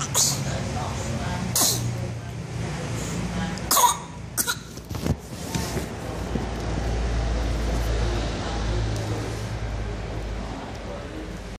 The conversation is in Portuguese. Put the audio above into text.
Marcos.